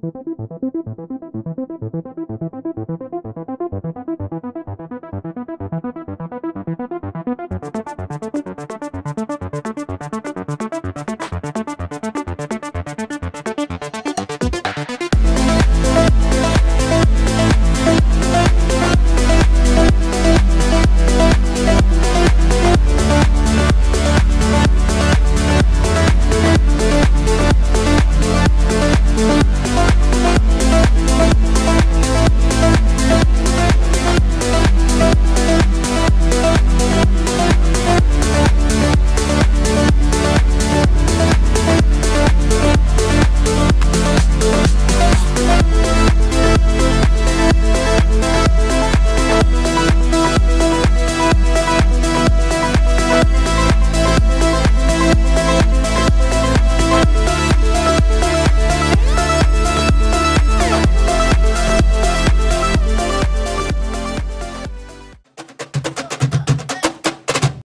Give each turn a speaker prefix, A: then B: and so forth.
A: フフフフ。